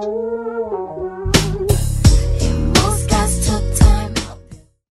Música